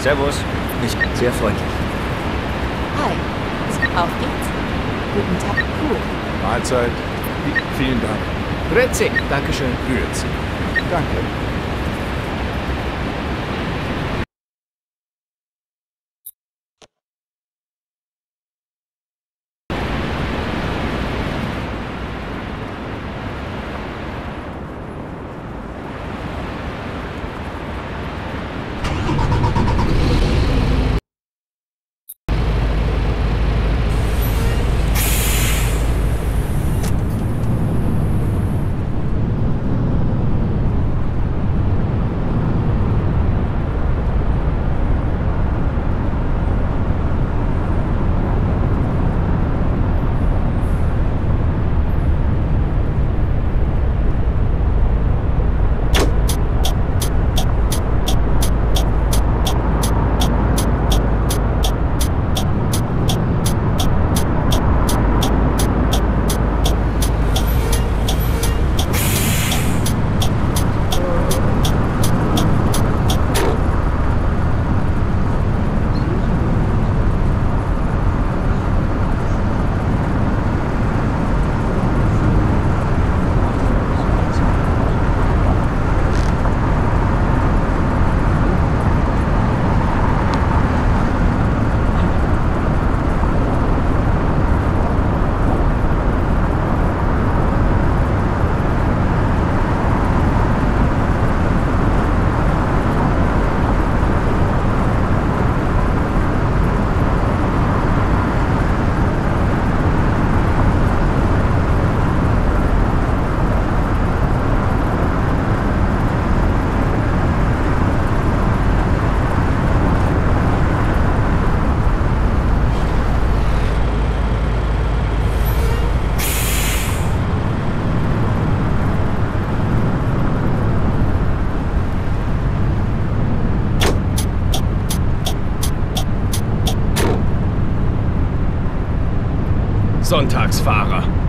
Servus. Nicht sehr freundlich. Hi. Auf geht's. Guten Tag. Cool. Mahlzeit. Vielen Dank. Grüezi. Dankeschön. Grüezi. Danke. Sonntagsfahrer.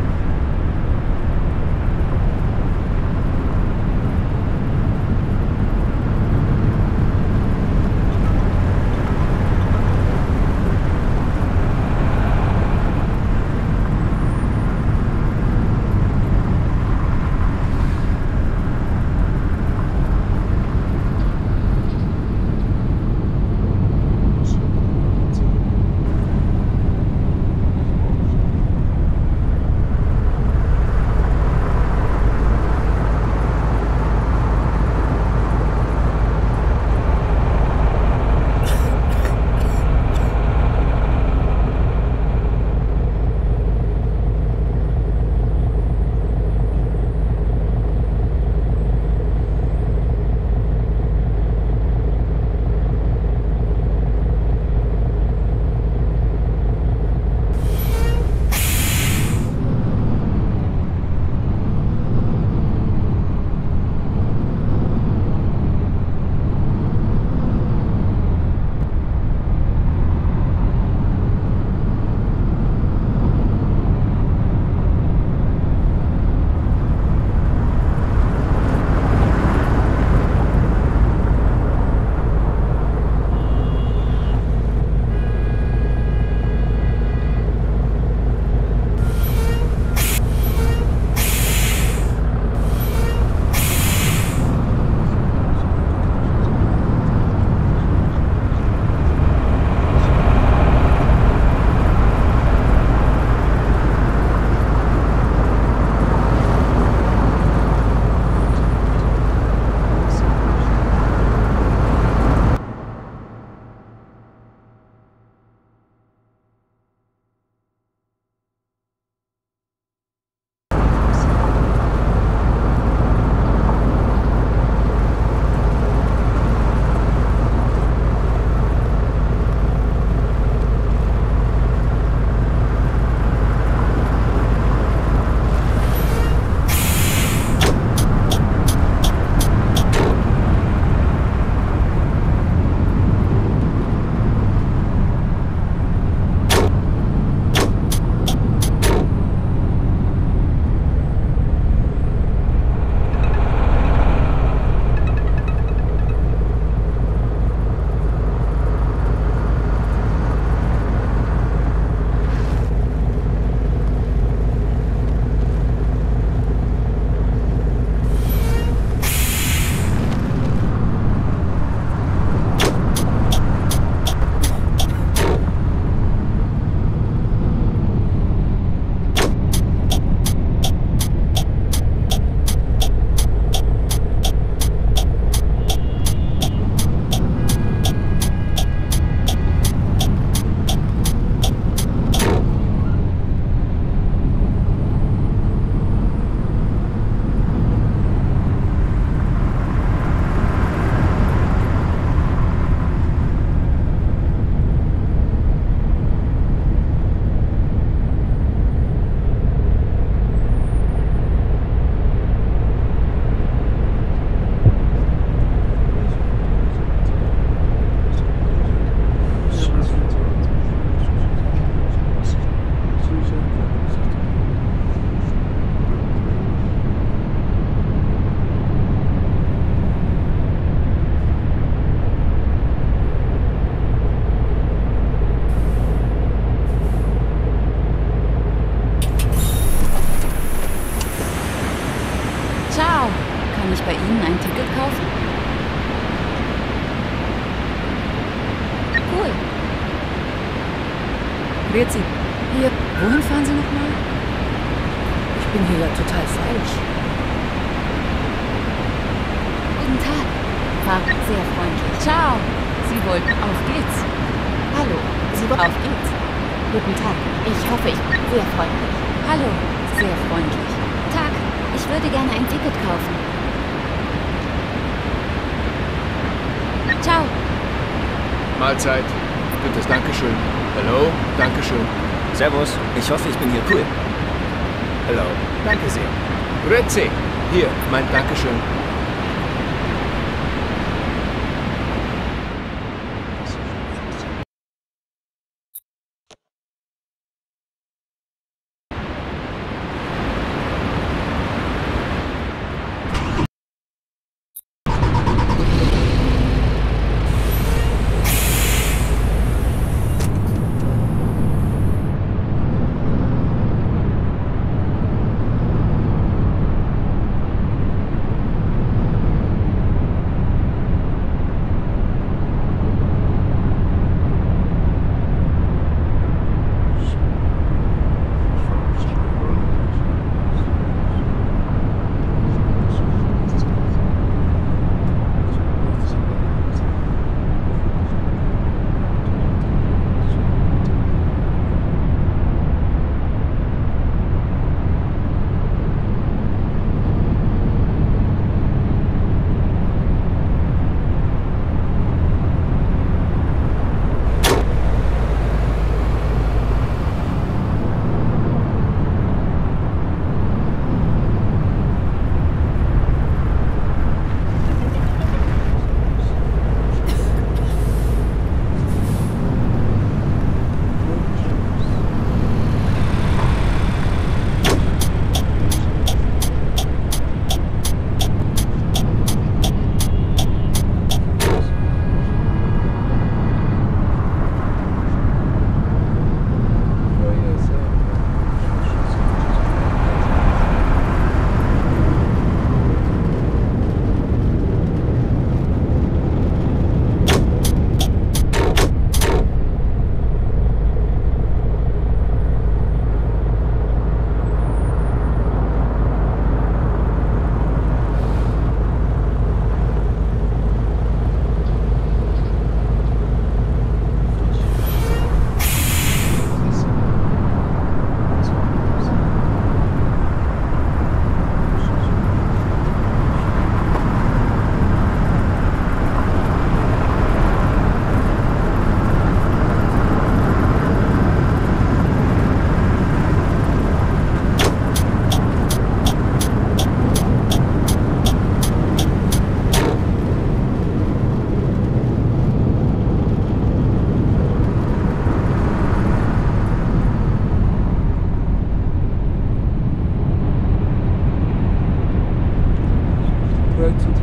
right.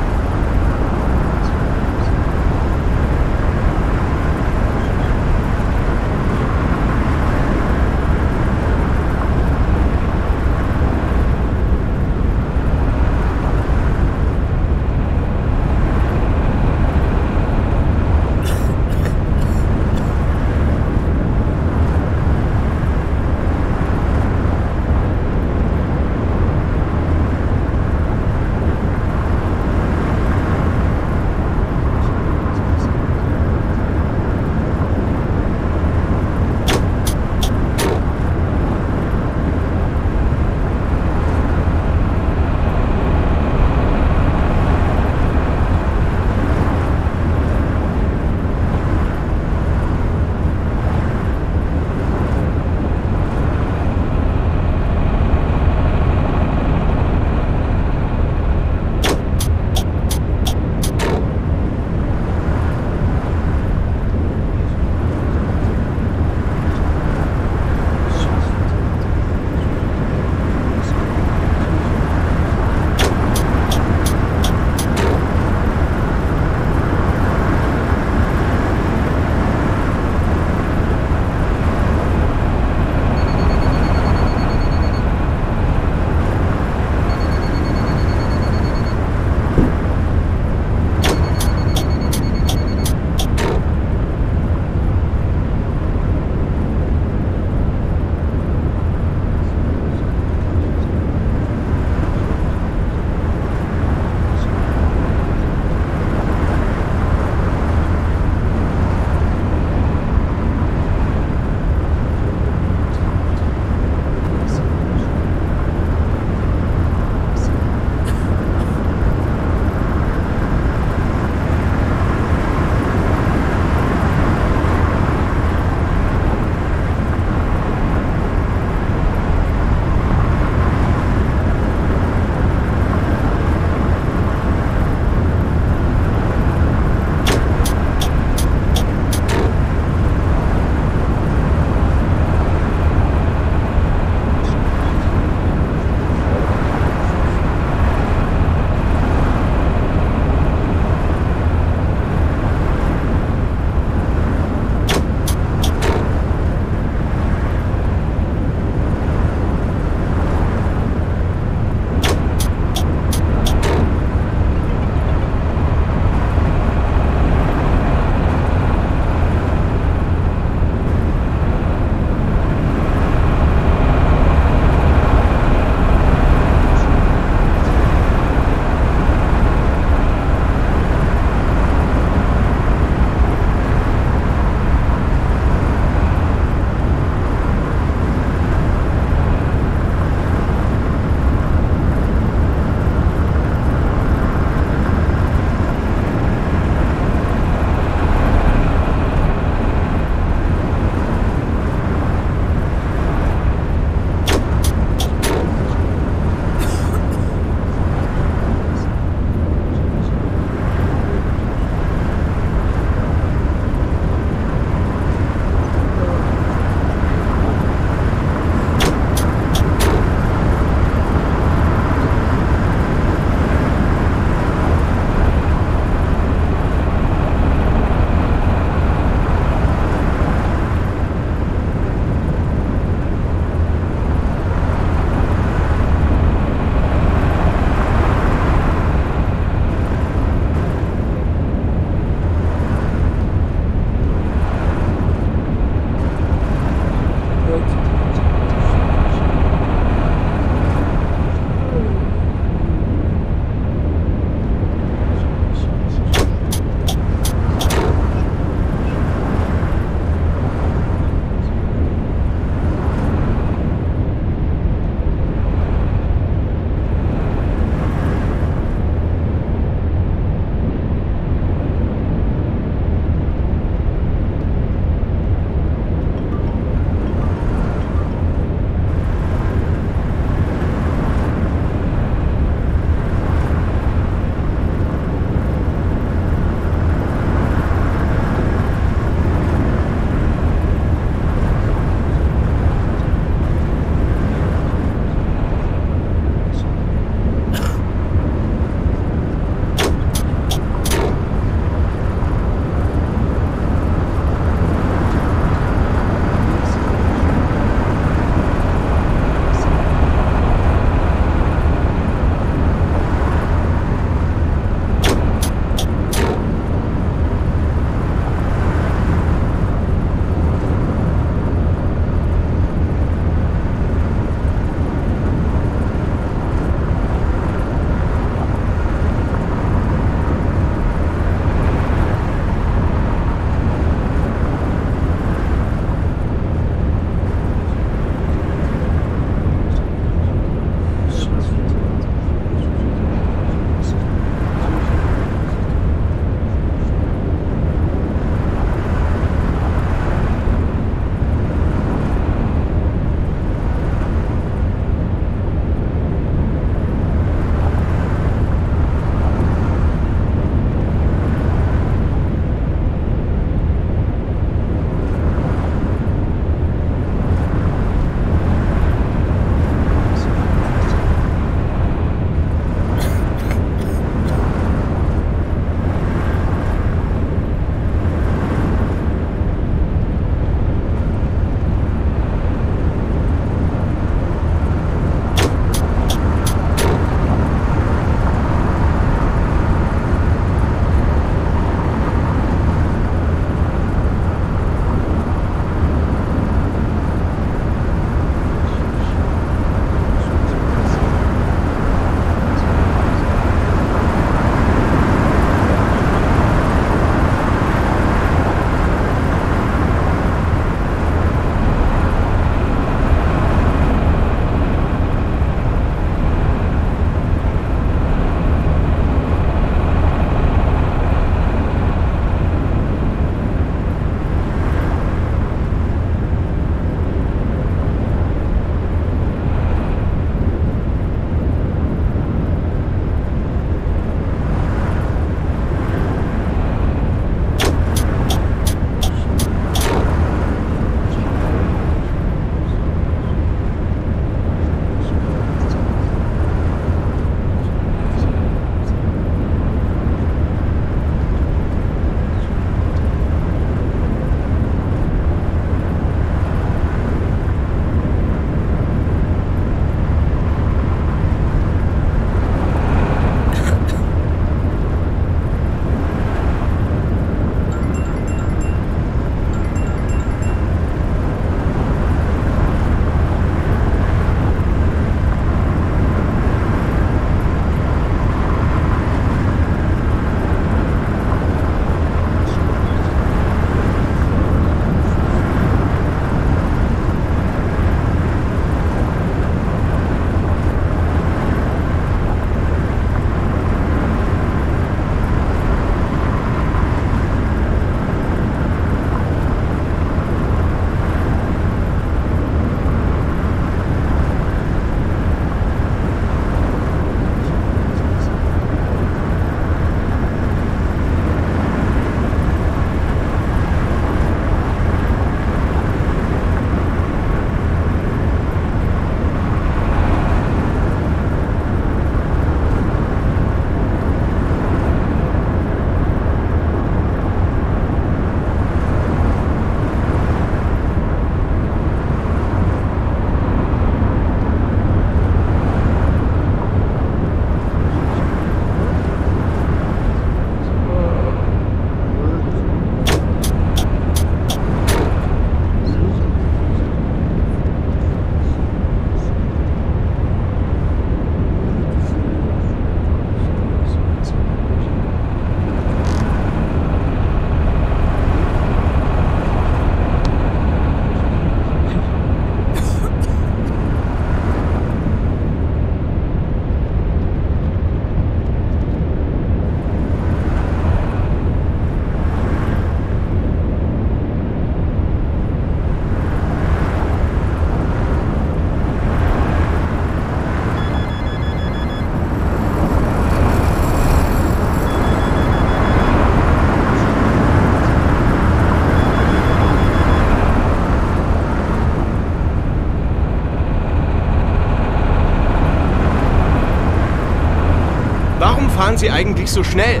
Sie eigentlich so schnell?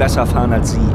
Besser fahren als Sie.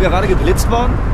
Gerade geblitzt worden?